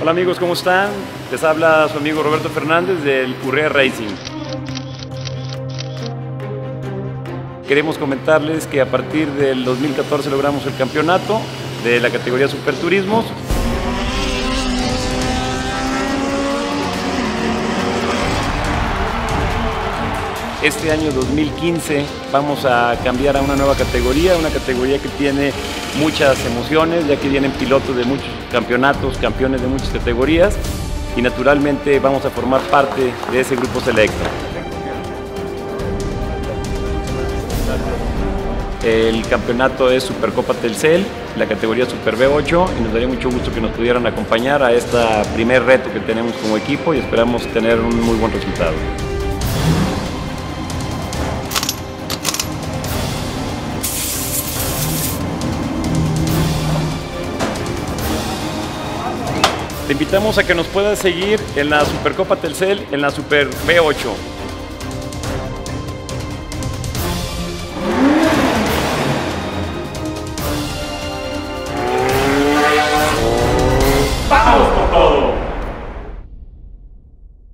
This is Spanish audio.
Hola amigos, ¿cómo están? Les habla su amigo Roberto Fernández del Urrea Racing. Queremos comentarles que a partir del 2014 logramos el campeonato de la categoría Superturismos. Este año 2015 vamos a cambiar a una nueva categoría, una categoría que tiene muchas emociones, ya que vienen pilotos de muchos campeonatos, campeones de muchas categorías y naturalmente vamos a formar parte de ese grupo selecto. El campeonato es Supercopa Telcel, la categoría Super B8 y nos daría mucho gusto que nos pudieran acompañar a este primer reto que tenemos como equipo y esperamos tener un muy buen resultado. Te invitamos a que nos puedas seguir en la Supercopa Telcel, en la Super B8.